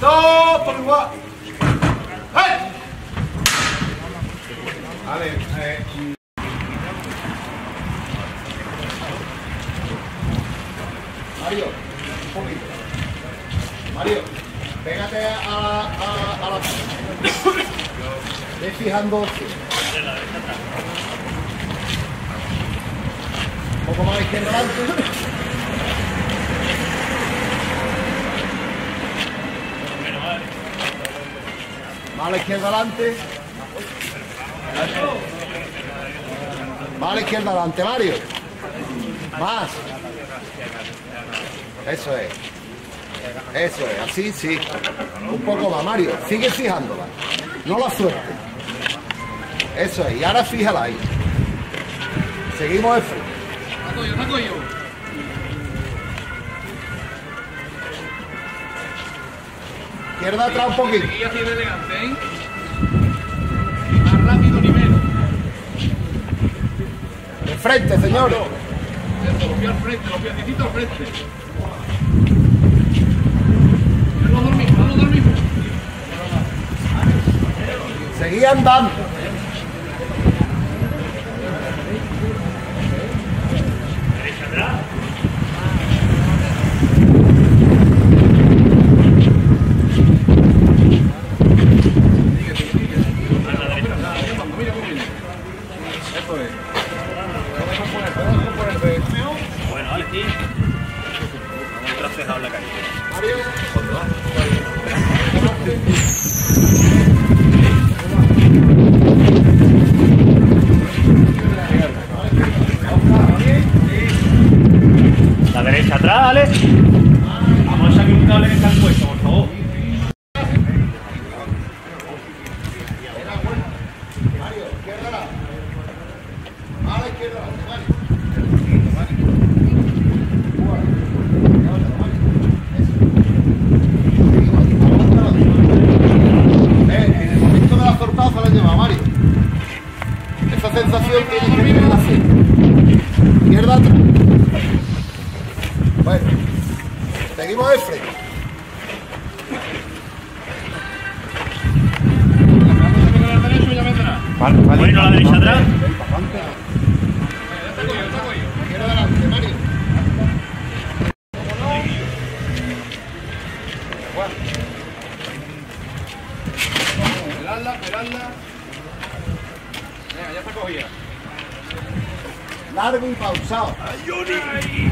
Dos, por igual. ¡Hey! Vale, eh. Mario, un poquito. Mario, pégate a, a, a la Ve fijando. Un poco más a la izquierda adelante. A la izquierda adelante. A la izquierda adelante, Mario. Más. Eso es. Eso es, así sí. Un poco más, Mario. Sigue fijándola. No la suerte. Eso es. Y ahora fíjala ahí. Seguimos el frente. Izquierda atrás un poquito. Seguí así de elegante, ¿eh? Ni más rápido ni menos. De frente, señores. Eso, los pies al frente, los piecitos al frente. Seguí andando. Ceja en la calle. La derecha atrás, ¿vale? Vamos a echar aquí un cable que está puesto, por favor. Mario, izquierda. A la izquierda, Mario. Eh, en el momento de la sortada se la lleva Mario. Esa sensación tiene que vivir así. Izquierda atrás. Bueno, seguimos de frente. Saco el derecho y ya vendrá. Bueno, la derecha atrás. Pelarla, pelarla. Venga, ya está cogida. Largo y pausado.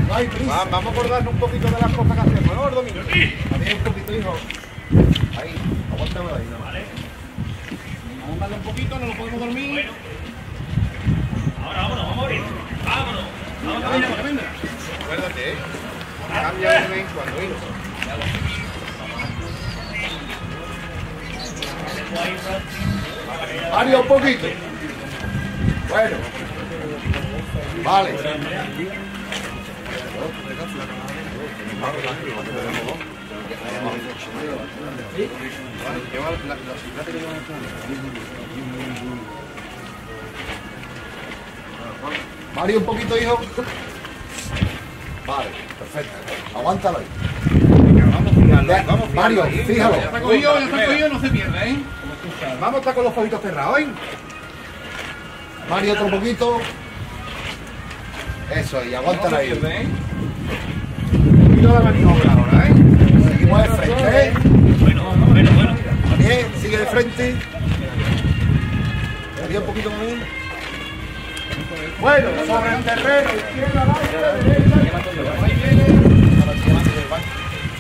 No hay prisa. Va- Vamos a acordarnos un poquito de las cosas que hacemos, ¿no, Domingo? También un poquito, hijo. Ahí, aguántame ahí. ¿no? Vamos a darle un poquito, no lo podemos dormir. Ahora, vámonos, vamos a morir. Vámonos. Vamos, vendrá, que vendrá. Acuérdate, ¿eh? Cambia de vez en cuando, hijo. Mario, un poquito. Bueno. Vale. Mario, un poquito, hijo. Vale, perfecto. Aguántalo ahí. Vamos Mario, fíjalo. Ya está cogido, ya está cogido, no se pierde, ¿eh? Vamos a estar con los ojitos cerrados, ¿eh? Mario, otro poquito. Eso aguántalo se ahí. ¿eh? Un poquito de maniobra ahora, ¿eh? Seguimos de frente, ¿eh? Bueno, bueno, bueno. Bien, sigue de frente. Un poquito más. Bueno, sobre el terreno, izquierda, adelante, derecha. Ahí viene.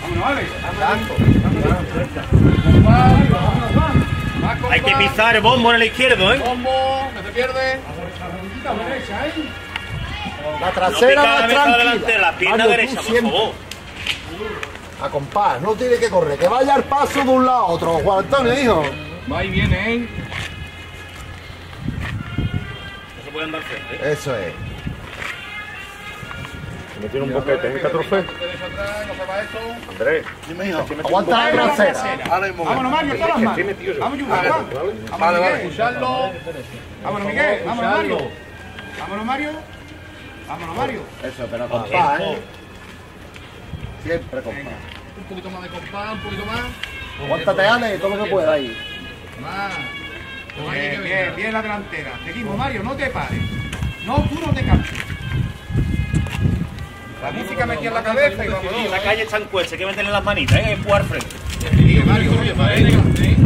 Vámonos, vale. Más Hay que pisar el bombo en el izquierdo, ¿eh? Combo, que se pierde. La No trasera la más tranquila. la pierna Mario, derecha, por siempre favor. A compás, no tiene que correr, que vaya al paso de un lado a otro. Juan Antonio, hijo. Va y viene, ¿eh? No se puede andar frente. ¿eh? Eso es. Me tiene un boquete, ¿eh? trofeo? No va eso. Andrés. Aguanta la trasera. Vámonos, Mario, todas las manos. Vamos, Yuca, va. Vámonos, Miguel. Vámonos, Miguel. Vámonos, Mario. Vámonos, Mario. Vámonos, Mario. Eso, pero a compás, ¿eh? Siempre a compás. Un poquito más de compás, un poquito más. Aguántate, Ale, todo lo que pueda ahí. Más. Bien, bien, bien la delantera. Seguimos, Mario, no te pares. No, tú no te canses. La música metida en la cabeza y vámonos. La calle está en cuesta, hay que meterle las manitas, ¿eh? Empujar frente. Sí, Mario, Marcándote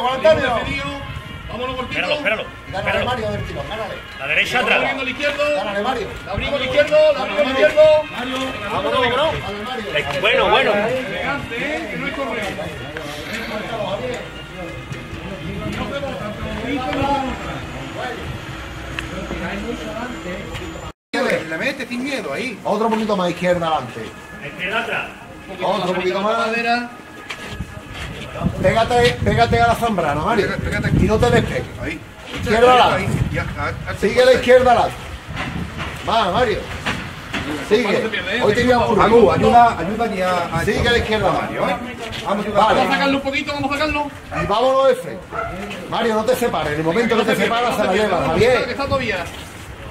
vámonos frente, Juan Antonio. Vámonos cortito. Espéralo, espéralo. Gánale, espéralo. Mario, del tirón, gánale. La derecha atrás. abriendo al izquierdo. Gánale, Mario. La abrimos izquierdo. La abrimos izquierdo. Vámonos, vámonos. Mario. Eh, Bueno, bueno. Elegante, ¿eh? Que no hay correo. Le metes sin miedo ahí. Otro poquito más izquierda adelante. Izquierda atrás. Otro poquito más. Pégate, pégate a la zambrana, Mario. Pégate, pégate aquí. Y no te despegues. Ahí. Izquierda adelante. Sigue a la izquierda adelante. Más, Mario. Sigue. Hoy te voy a aburrir. Agu, ayuda, ayuda aquí a, Sigue a la izquierda, Mario. ¿eh? Vamos, ayuda. Vale. Vamos a sacarlo un poquito, vamos a sacarlo. Y vámonos de frente. Mario, no te separes. En el momento que te separas, se la llevas. Que Javier, está todavía.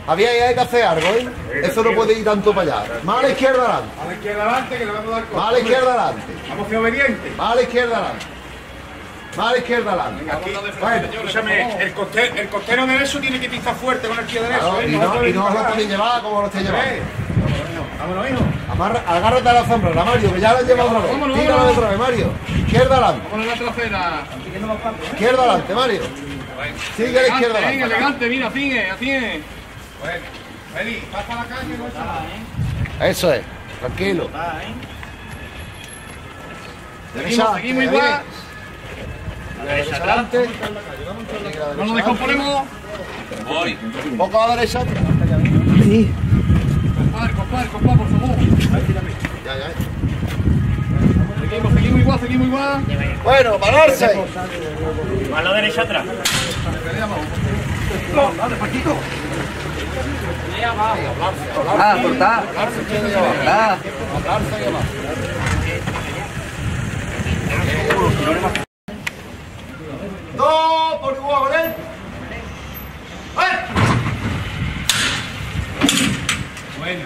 Javier, ahí hay que hacer algo, ¿eh? Eso no puede ir tanto para allá. Más a la izquierda adelante. A la izquierda adelante que le vamos a dar. Más a la izquierda adelante. Vamos a ser obedientes. Más a la izquierda adelante. Más a la izquierda adelante. Aquí, Bueno, escúchame, el costero, el costero derecho tiene que pisar fuerte con el pie derecho. Claro, ¿eh? y no, y no lo podéis llevar como lo estáis llevando. Eh, Vámonos, hijo. Amarra, agárrate a la zambrana, Mario, que ya la has llevado otra vez. Vámonos, Tírala vámonos. otra vez, Mario. Izquierda adelante. La trasera. Izquierda adelante, Mario. Sigue a la izquierda Elegante, adelante. ¿eh? elegante, mira, es, así es. Bueno, Feli, pasa a la calle, no está. Eso es. Tranquilo. Seguimos, seguimos igual. Derecha adelante. No nos descomponemos. Un poco a la derecha. Compadre, compadre, compadre, por favor. Ya, ya. Seguimos, seguimos igual, seguimos igual. Bueno, pararse. Más la derecha atrás. Ah, cortar. Ah. Dos por igual, ¿eh? Bueno,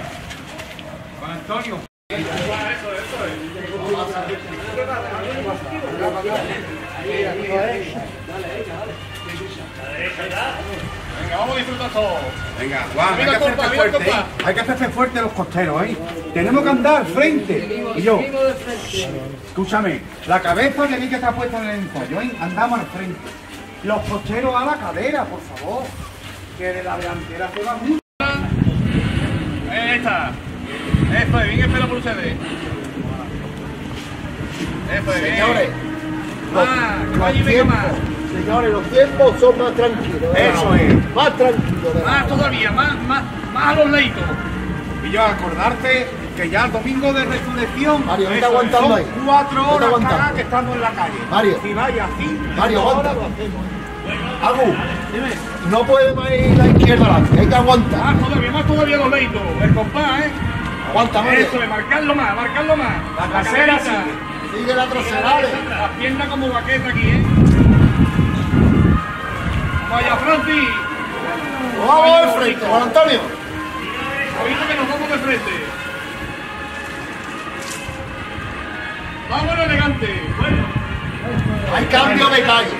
Juan Antonio. Venga, vamos a Venga, Juan, hay Mira, que hacerse fuerte. ¿eh? Hay que hacerse fuerte los costeros, ¿eh? Tenemos que andar frente. Y yo, escúchame, la cabeza tiene que estar puesta en el ensayo, ¿eh? Andamos al frente. Los costeros a la cadera, por favor. Que de la delantera se va mucho. Ahí está. Eso es, bien espera por ustedes. Eso es, bien. Señores, Más, que más. Señores, los tiempos son más tranquilos. ¿eh? Eso es. Más tranquilos. Más todavía, más, más, más a los leitos. Y yo acordarte que ya el domingo de resurrección Mario, eso es, aguantando son ahí. cuatro horas para que estamos en la calle. Mario. Si vaya así, Mario, aguanta. lo hacemos. Agu, no puede más ir la izquierda adelante. Hay que aguantar. Más todavía, más todavía los leitos. El compás, ¿eh? Aguanta, Mario. Eso es, marcarlo más, marcarlo más. La trasera sigue. Sigue la trasera, Ale. La pierna como baqueta aquí, ¿eh? Vaya, Francis. Vamos de frente, Juan Antonio. Ahorita que nos vamos de frente. Vámonos elegante. Hay cambio de calle.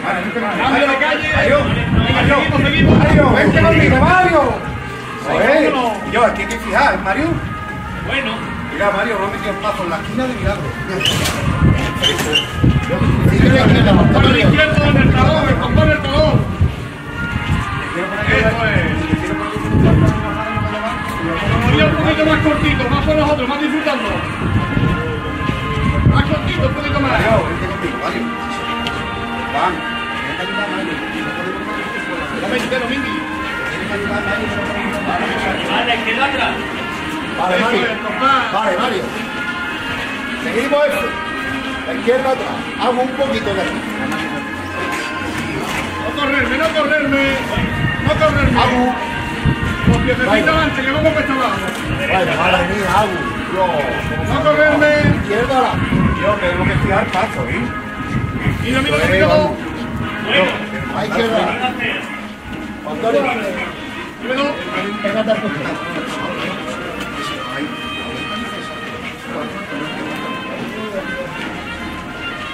Cambio de calle. Mario, seguimos, seguimos. Mario, vente conmigo, Mario. Oye, yo aquí hay que fijar, ¿eh, Mario. Bueno. Mira, Mario, no ha metido el paso en la esquina de milagro. En cortito, más con nosotros, más disfrutando. Más cortito, un poquito más. Mario, vente conmigo, Mario. Juan, vente a ayudar a Mario. Dame entero, Mindy. Más la izquierda atrás. Vale, Mario. Vale, Mario. Seguimos eso. La izquierda atrás. Hago un poquito de aquí. No correrme, no correrme. No correrme. Hago. Los piececitos antes, que vamos este abajo. Bueno, madre mía, Agus. Yo, No correrme. izquierda la. Yo tengo que fijar paso, ¿eh? Mira, mira, mira. mira. A izquierda. Antonio, Mira. pégate al coche.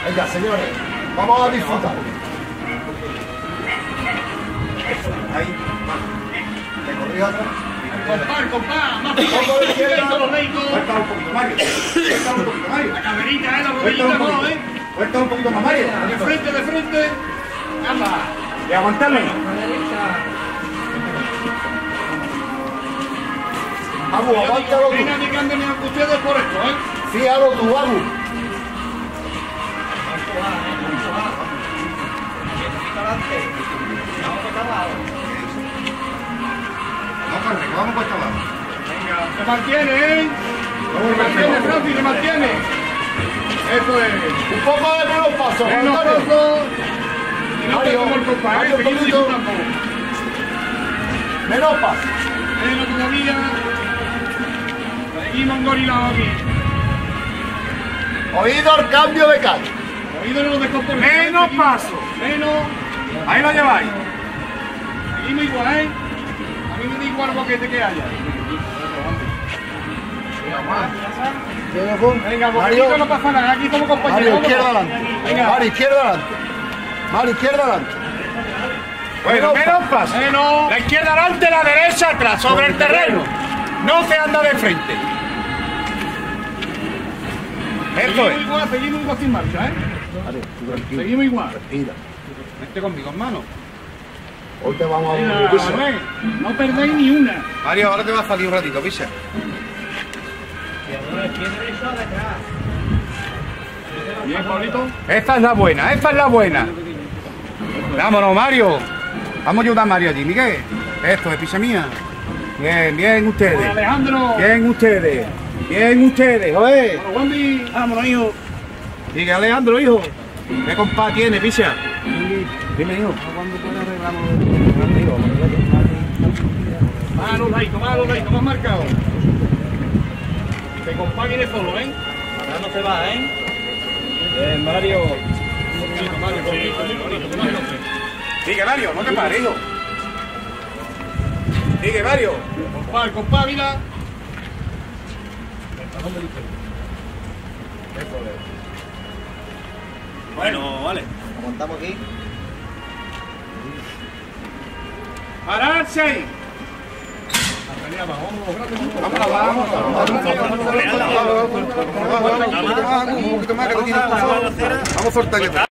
Venga, señores, vamos a disfrutar. Atrás. Compar. Más. Suelta un poquito, Mario. Un poquito, Mario. La caderita, eh, la no, eh. Un poquito más, Mario. De frente, de frente. Anda. Y aguantarle. Agus, aguántalo eh. Fíjalo tú, Agus. No que vamos por esta abajo. Se mantiene, eh. Se mantiene, Francis, se mantiene. Eso es. Un poco de menos paso, Menos paso. No Mario, perdemos el compás, eh. Disfrutando. Menos paso. Menos todavía. Seguimos engorilados aquí. Oído el cambio de calle. Oído no lo descomponemos. Menos paso. Menos. Ahí lo lleváis. Seguimos igual, ¿eh? El boquete que haya. Venga, Mario, boquetito no pasa nada. Aquí somos compañeros. Mario, izquierda adelante. Venga. Mario, izquierda adelante. Mario, izquierda adelante. Bueno, menos paso. Menos. La izquierda adelante, la derecha atrás, sobre el terreno. No se anda de frente. Seguimos es. igual, seguimos igual sin marcha, ¿eh? Seguimos igual. Mira, Vente conmigo, hermano. Hoy te vamos a un Manuel, no perdéis ni una. Mario, ahora te va a salir un ratito, pisa. Bien, Pablito. Esta es la buena, esta es la buena. Vámonos, Mario. Vamos a ayudar a Mario allí, Miguel. Esto es pisa mía. Bien, bien ustedes. Alejandro. Bien ustedes. Bien ustedes, Wendy. Vámonos, hijo. Sigue Alejandro, hijo. ¿Qué compa tiene, picha? Dime, hijo. Malo, laico, malo, laico, más marcado. Te compa viene solo, ¿eh? no se va, ¿eh? Bien, Mario. Bonito, Mario, bonito, bonito, bonito. Sigue, Mario, no te pares, hijo. Sigue, Mario. Compa, compa, mira. Bueno, vale. Aguantamos aquí. ¡Pararse vamos, vamos, Vamos a soltar que está.